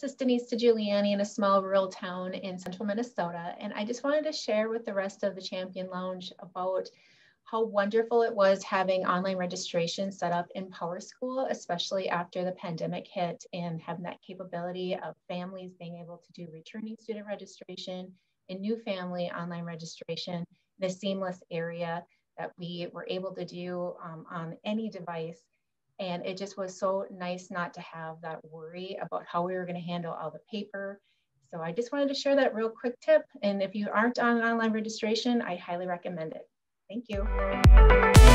Denise DeJuliannie in a small rural town in central Minnesota, and I just wanted to share with the rest of the Champion Lounge about how wonderful it was having online registration set up in PowerSchool, especially after the pandemic hit and having that capability of families being able to do returning student registration and new family online registration in a seamless area that we were able to do um, on any device. And it just was so nice not to have that worry about how we were going to handle all the paper. So I just wanted to share that real quick tip. And if you aren't on online registration, I highly recommend it. Thank you.